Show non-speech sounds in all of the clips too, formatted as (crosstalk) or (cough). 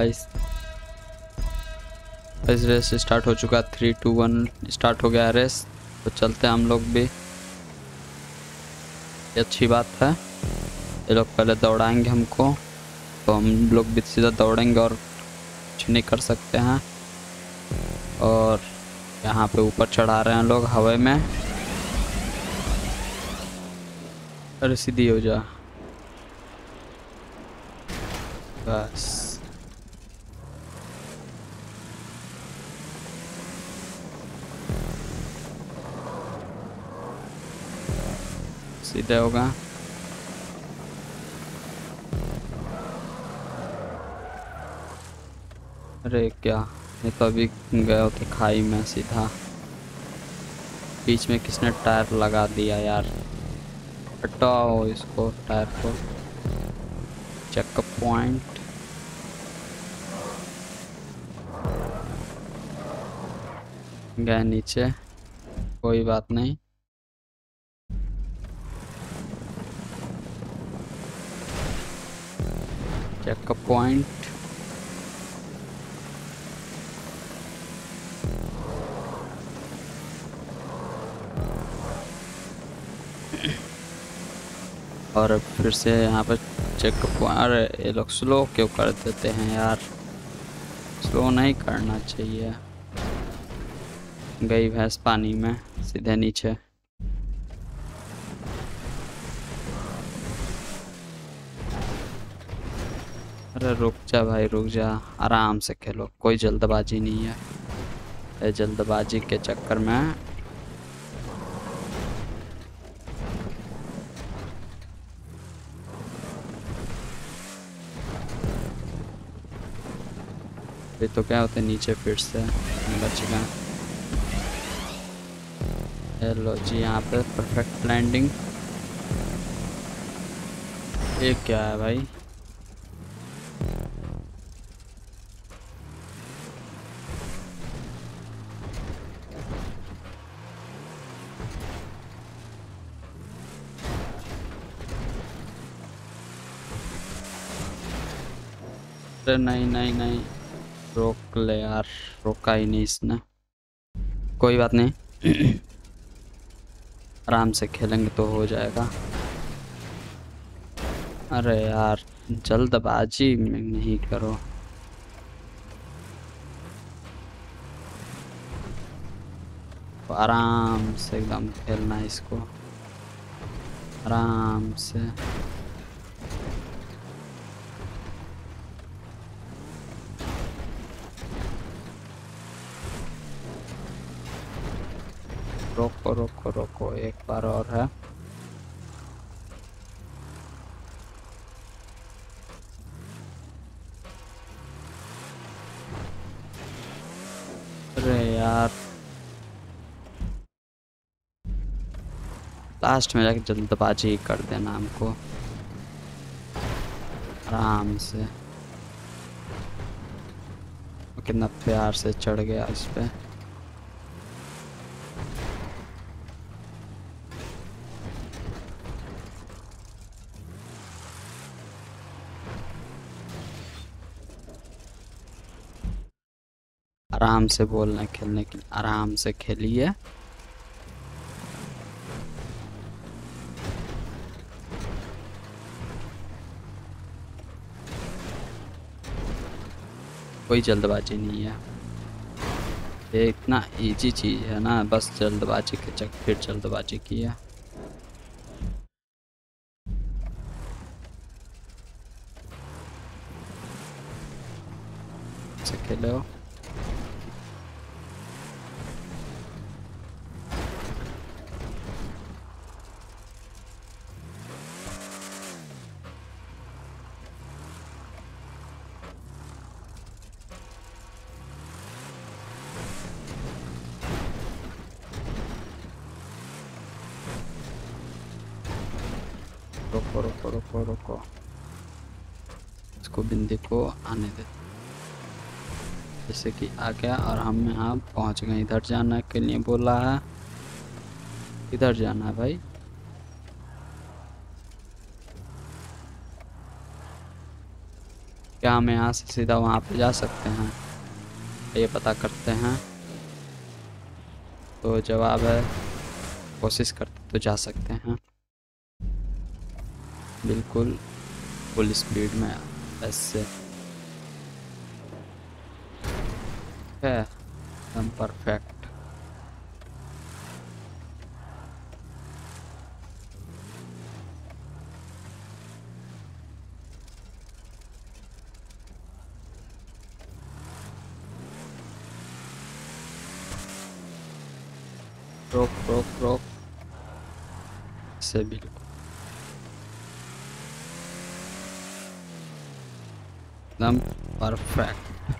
Guys इस race start हो चुका थ्री टू वन स्टार्ट हो गया रेस तो चलते हैं हम लोग भी. ये अच्छी बात है. ये लोग पहले दौड़ाएँगे हमको. तो हम लोग भी सीधा दौड़ेंगे और कुछ नहीं कर सकते हैं. और यहाँ पे ऊपर चढ़ा रहे हैं लोग हवा में. अरे सीधी हो जा. बस. सीधे होगा। अरे क्या? ये तो अभी गए होते खाई में सीधा। बीच में किसने टायर लगा दिया यार? हटाओ इसको, टायर को। Checkup point. गए नीचे। कोई बात नहीं। चेकअप पॉइंट और फिर से यहाँ पर चेकअप अरे, ये लोग स्लो क्यों कर देते हैं यार? स्लो नहीं करना चाहिए। गई भैंस पानी में, सीधे नीचे। अरे रुक जा भाई, रुक जा। आराम से खेलो, कोई जल्दबाजी नहीं है। ये जल्दबाजी के चक्कर में। तो क्या होता नीचे फिर से बच गया हेलो जी, यहाँ पे परफेक्ट लैंडिंग ये क्या है भाई? अरे नहीं नहीं नहीं रोक ले यार रोका ही नहीं इसने। कोई बात नहीं। (clears throat) आराम से खेलेंगे तो हो जाएगा। अरे यार जल्दबाजी में नहीं करो। तो आराम से एकदम खेलना है इसको। आराम से। रोको रोको रोको, एक बार और है। अरे यार। लास्ट में जाके जल्दबाजी कर देना हमको। आराम से। कितना प्यार से चढ़ गया इस पे। आराम से बोलना खेलने के आराम से खेलिए। कोई जल्दबाजी नहीं है। ये इतना इजी चीज़ है ना, बस जल्दबाजी के चक, फिर जल्दबाजी की है। खेलो। रोको रोको रोको रोको इसको बिंदी को आने दे। जैसे कि आ गया और हम यहाँ पहुँच गए। इधर जाने के लिए बोला है। इधर जाना है भाई। क्या हम यहाँ से सीधा वहाँ पे जा सकते हैं? ये पता करते हैं। तो जवाब है, कोशिश करते तो जा सकते हैं। बिल्कुल फुल स्पीड में ऐसे। है एकदम परफेक्ट रोक रोक रोक से बिल्कुल एकदम परफेक्ट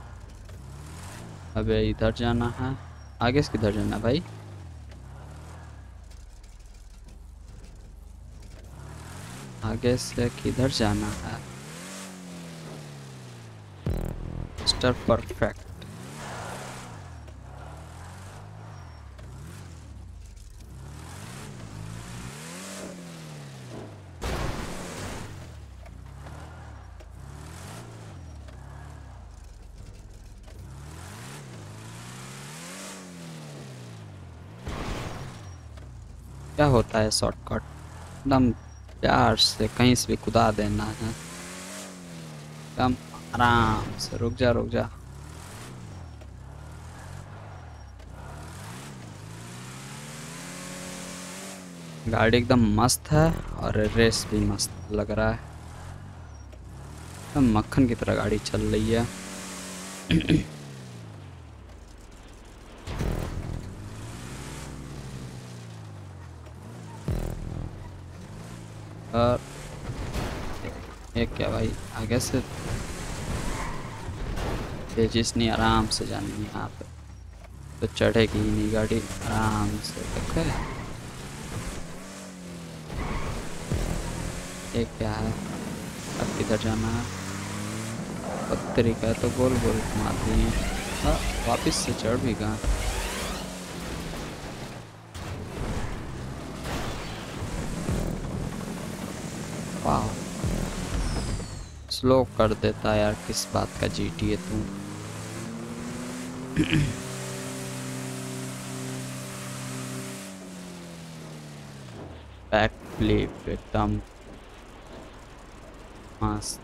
अबे इधर जाना है। आगे से किधर जाना भाई? आगे से किधर जाना है? मिस्टर परफेक्ट क्या होता है शॉर्टकट एकदम प्यार से कहीं से भी कुदा देना है। एकदम आराम से, रुक जा रुक जा। गाड़ी एकदम मस्त है और रेस भी मस्त लग रहा है। एकदम मक्खन की तरह गाड़ी चल रही है और ये क्या भाई आगे से तेजिस नहीं आराम से जानी है यहाँ पे तो चढ़ेगी ही नहीं गाड़ी, आराम से देखे ये क्या है? अब किधर जाना है? पत्थरी का तो गोल गोल घुमाती हैं हाँ वापस से चढ़ भी गया। वाह। स्लो कर देता यार, किस बात का जीटी है तू? बैक फ्लिप एकदम। मस्त।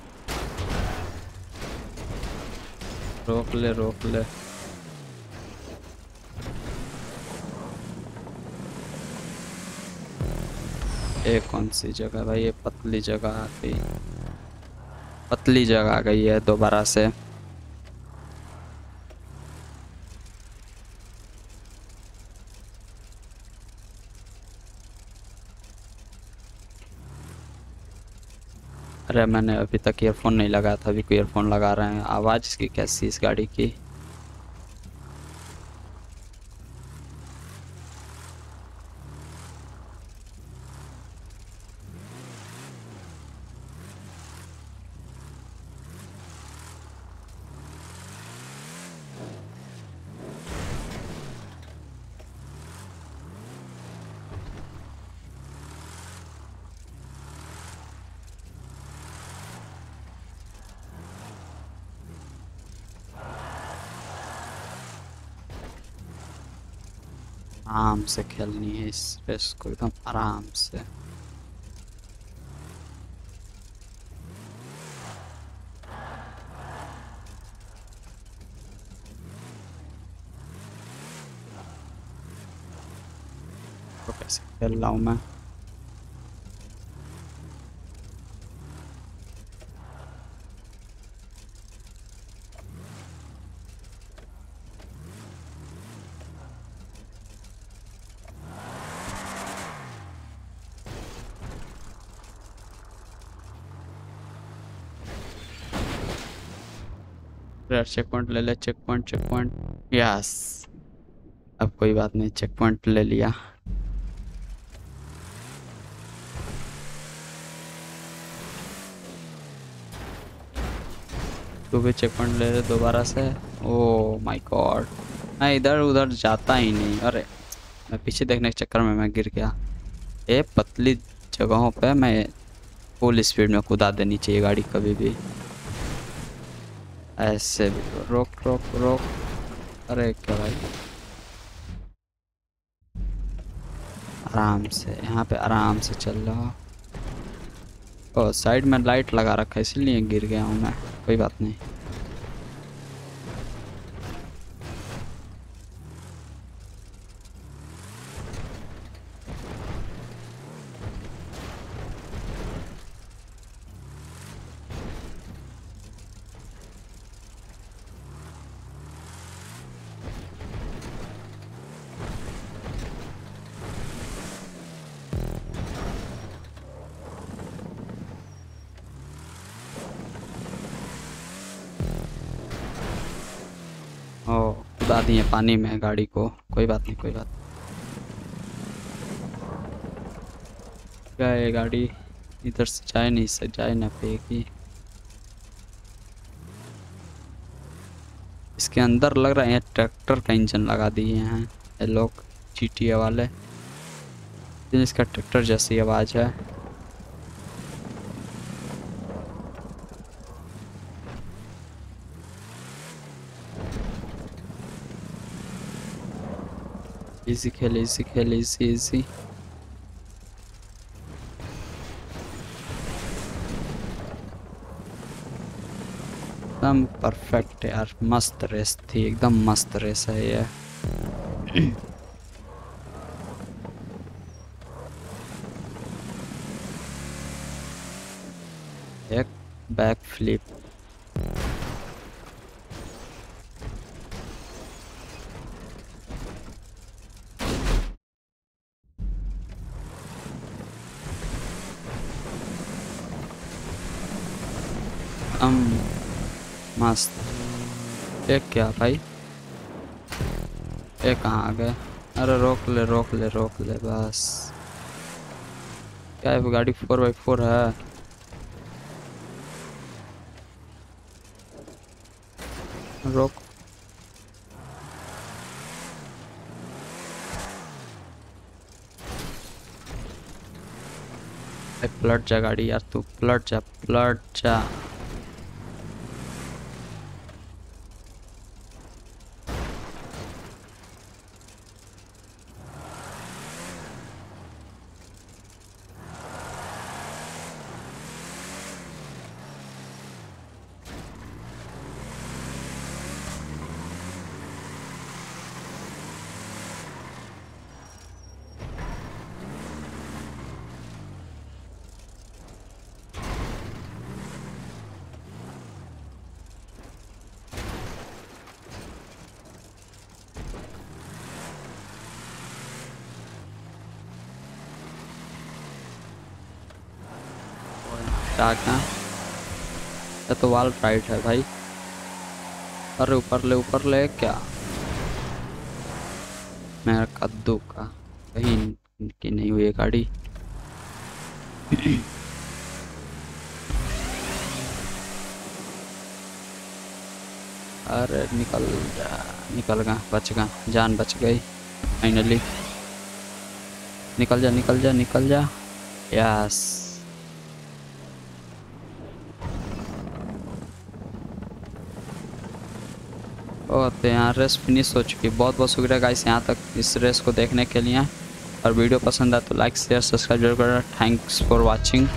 रोक ले रोक ले। ये कौन सी जगह भाई? ये पतली जगह आ गई। पतली जगह आ गई है दोबारा से। अरे मैंने अभी तक ईयरफोन नहीं लगाया था, अभी को ईयरफोन लगा रहे हैं। आवाज़ इसकी कैसी इस गाड़ी की? आराम से खेलनी है इस रेस को एकदम आराम से तो कैसे खेल रहा हूँ मैं यार चेक पॉइंट ले ले check point check point yes अब कोई बात नहीं चेक पॉइंट ले लिया। तू भी चेक पॉइंट ले दोबारा से? ओ माय गॉड मैं इधर उधर जाता ही नहीं। अरे, मैं पीछे देखने के चक्कर में मैं गिर गया। ये पतली जगहों पे मैं फुल स्पीड में कूदा देनी चाहिए गाड़ी कभी भी। ऐसे भी रोक रोक रोक अरे क्या भाई? आराम से, यहाँ पे आराम से चल रहा। ओ, साइड में लाइट लगा रखा है, इसलिए गिर गया हूँ मैं। कोई बात नहीं। ओ दिए पानी में गाड़ी को। कोई बात नहीं, कोई बात क्या है गाड़ी? इधर से जाए नहीं से जाए ना पेगी इसके अंदर लग रहा है ट्रैक्टर का इंजन लगा दिए हैं, ये लोग जी वाले। इसका ट्रैक्टर जैसी आवाज़ है। इजी खेल इजी खेल इजी इजी एकदम परफेक्ट यार मस्त रेस थी एकदम मस्त रेस है ये एक बैक फ्लिप हम मस्त। एक क्या भाई। एक कहाँ आ गए? अरे रोक ले रोक ले रोक ले बस। क्या है गाड़ी फोर बाई फोर है? रोक। पलट जा गाड़ी यार तू पलट जा पलट जा। टाक ना ये तो वाल राइट है भाई। अरे ऊपर ले ऊपर ले, क्या? मेरा कद्दू का। कहीं की नहीं हुई गाड़ी। अरे निकल जा, निकल गया, बच गया, जान बच गई फाइनली निकल जा निकल जा निकल जा। यस और तो यहाँ रेस फिनिश हो चुकी है। बहुत बहुत शुक्रिया गाइस यहाँ तक इस रेस को देखने के लिए। और वीडियो पसंद आए तो लाइक शेयर सब्सक्राइब ज़रूर करना। Thanks for watching